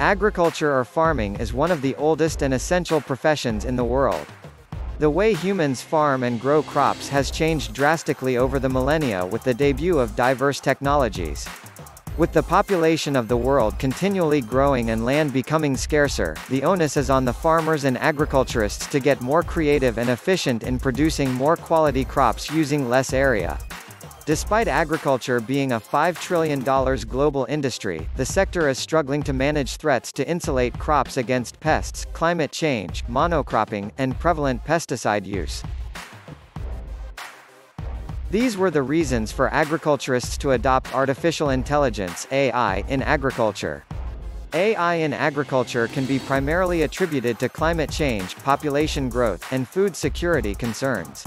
Agriculture or farming is one of the oldest and essential professions in the world. The way humans farm and grow crops has changed drastically over the millennia with the debut of diverse technologies. With the population of the world continually growing and land becoming scarcer, the onus is on the farmers and agriculturists to get more creative and efficient in producing more quality crops using less area. Despite agriculture being a $5 trillion global industry, the sector is struggling to manage threats to insulate crops against pests, climate change, monocropping, and prevalent pesticide use. These were the reasons for agriculturists to adopt artificial intelligence AI in agriculture. AI in agriculture can be primarily attributed to climate change, population growth, and food security concerns.